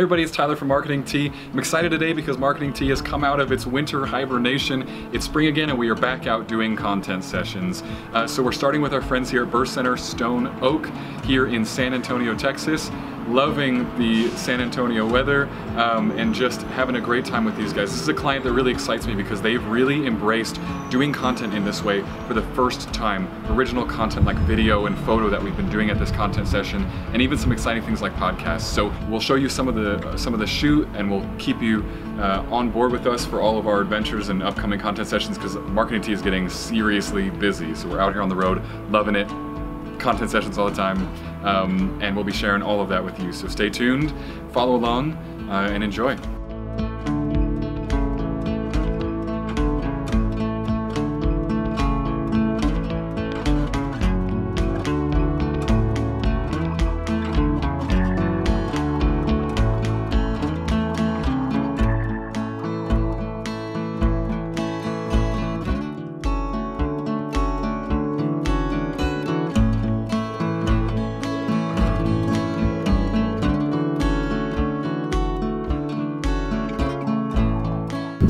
Hey everybody, it's Tyler from Marketing Tea. I'm excited today because Marketing Tea has come out of its winter hibernation. It's spring again and we are back out doing content sessions. Uh, so we're starting with our friends here at Birth Center Stone Oak here in San Antonio, Texas loving the San Antonio weather um, and just having a great time with these guys. This is a client that really excites me because they've really embraced doing content in this way for the first time. Original content like video and photo that we've been doing at this content session and even some exciting things like podcasts. So we'll show you some of the uh, some of the shoot and we'll keep you uh, on board with us for all of our adventures and upcoming content sessions because Marketing Tea is getting seriously busy. So we're out here on the road, loving it, content sessions all the time, um, and we'll be sharing all of that with you. So stay tuned, follow along, uh, and enjoy.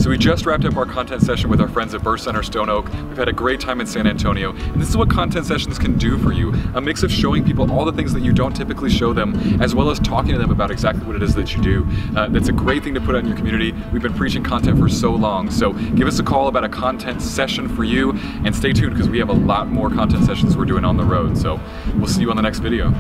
So we just wrapped up our content session with our friends at Birth Center Stone Oak. We've had a great time in San Antonio, and this is what content sessions can do for you. A mix of showing people all the things that you don't typically show them, as well as talking to them about exactly what it is that you do. Uh, that's a great thing to put out in your community. We've been preaching content for so long, so give us a call about a content session for you, and stay tuned because we have a lot more content sessions we're doing on the road. So we'll see you on the next video.